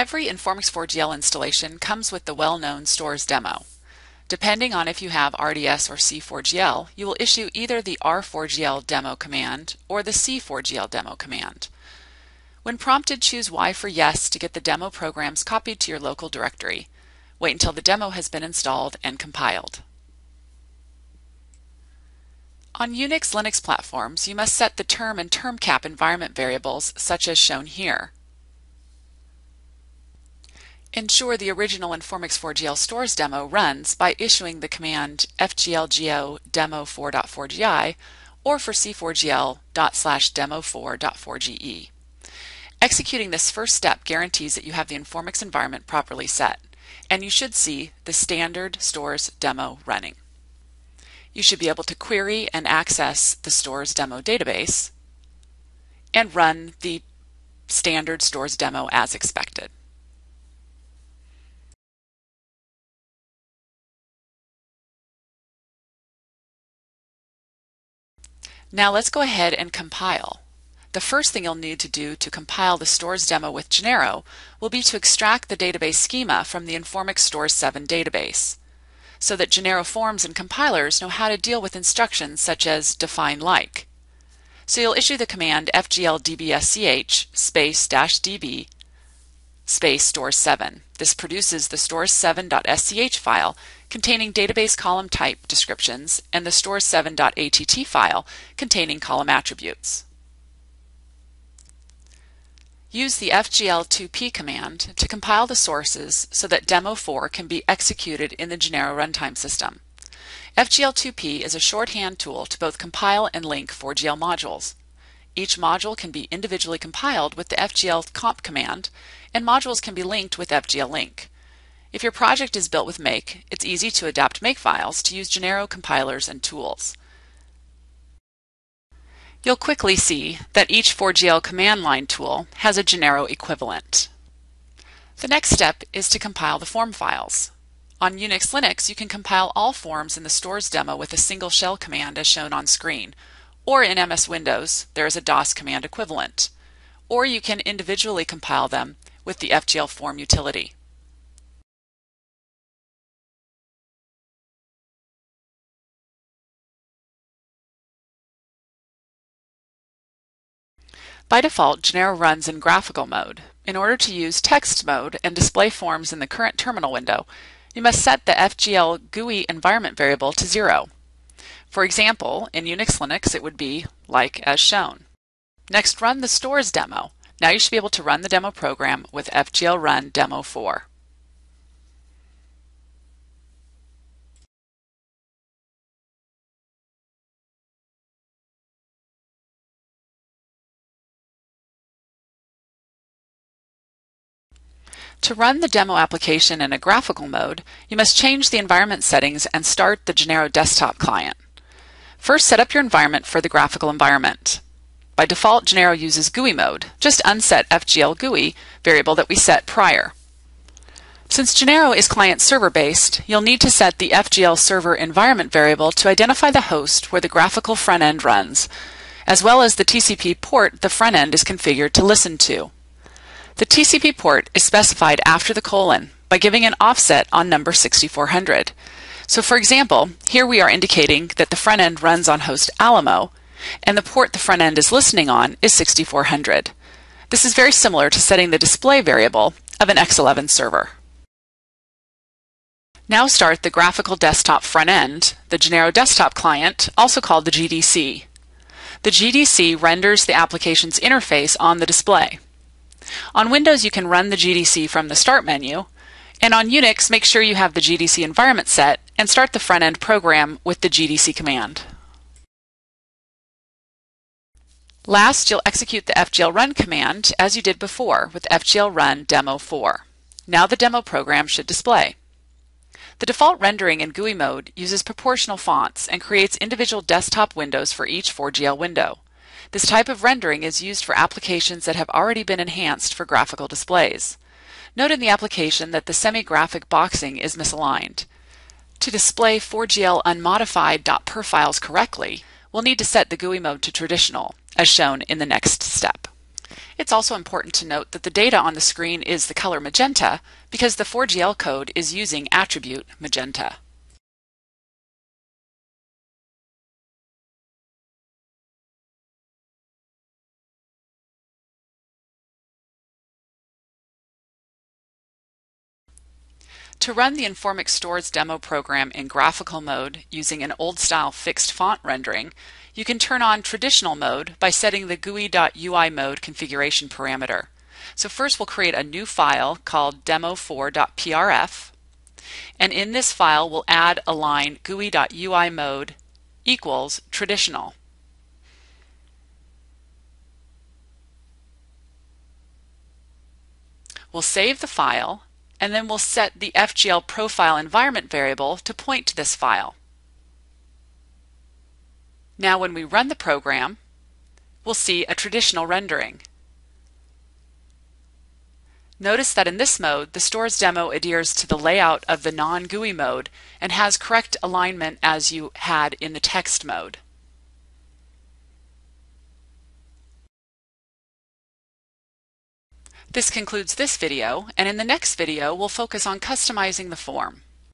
Every Informix 4GL installation comes with the well-known Stores demo. Depending on if you have RDS or C4GL, you will issue either the R4GL demo command or the C4GL demo command. When prompted, choose Y for yes to get the demo programs copied to your local directory. Wait until the demo has been installed and compiled. On Unix Linux platforms, you must set the term and term cap environment variables such as shown here. Ensure the original Informix 4GL stores demo runs by issuing the command fglgo demo4.4gi or for c4gl slash demo 4.4 ge Executing this first step guarantees that you have the Informix environment properly set, and you should see the standard stores demo running. You should be able to query and access the stores demo database and run the standard stores demo as expected. Now let's go ahead and compile. The first thing you'll need to do to compile the stores demo with Genero will be to extract the database schema from the Informix Stores 7 database, so that Genero forms and compilers know how to deal with instructions such as define like. So you'll issue the command fgldbsch space dash db space stores 7. This produces the stores7.sch file containing database column type descriptions and the stores7.att file containing column attributes. Use the fgl2p command to compile the sources so that demo4 can be executed in the Genero runtime system. FGL2p is a shorthand tool to both compile and link 4GL modules. Each module can be individually compiled with the fgl comp command, and modules can be linked with fgl link. If your project is built with Make, it's easy to adapt Makefiles to use Genero compilers and tools. You'll quickly see that each 4GL command line tool has a Genero equivalent. The next step is to compile the form files. On Unix Linux, you can compile all forms in the stores demo with a single shell command as shown on screen, or in MS Windows, there is a DOS command equivalent. Or you can individually compile them with the FGL form utility. By default, Genero runs in graphical mode. In order to use text mode and display forms in the current terminal window, you must set the FGL GUI environment variable to zero. For example, in Unix Linux it would be like as shown. Next, run the stores demo. Now you should be able to run the demo program with FGL run demo 4. To run the demo application in a graphical mode, you must change the environment settings and start the Genero desktop client. First, set up your environment for the graphical environment. By default, Genero uses GUI mode. Just unset FGL GUI variable that we set prior. Since Genero is client-server based, you'll need to set the FGL server environment variable to identify the host where the graphical front end runs, as well as the TCP port the front end is configured to listen to. The TCP port is specified after the colon by giving an offset on number 6400. So for example, here we are indicating that the front end runs on host Alamo, and the port the front end is listening on is 6400. This is very similar to setting the display variable of an X11 server. Now start the graphical desktop front end, the Genero desktop client, also called the GDC. The GDC renders the application's interface on the display. On Windows, you can run the GDC from the Start menu, and on Unix, make sure you have the GDC environment set and start the front end program with the GDC command. Last, you'll execute the fgl run command as you did before with fgl run demo 4. Now the demo program should display. The default rendering in GUI mode uses proportional fonts and creates individual desktop windows for each 4GL window. This type of rendering is used for applications that have already been enhanced for graphical displays. Note in the application that the semi-graphic boxing is misaligned. To display 4GL unmodified .per files correctly, we'll need to set the GUI mode to traditional, as shown in the next step. It's also important to note that the data on the screen is the color magenta because the 4GL code is using attribute magenta. To run the Informix Stores demo program in graphical mode using an old-style fixed font rendering, you can turn on traditional mode by setting the GUI.UI mode configuration parameter. So first we'll create a new file called demo4.prf and in this file we'll add a line GUI.UI mode equals traditional. We'll save the file and then we'll set the FGL profile environment variable to point to this file. Now when we run the program, we'll see a traditional rendering. Notice that in this mode, the stores demo adheres to the layout of the non-GUI mode and has correct alignment as you had in the text mode. This concludes this video, and in the next video we'll focus on customizing the form.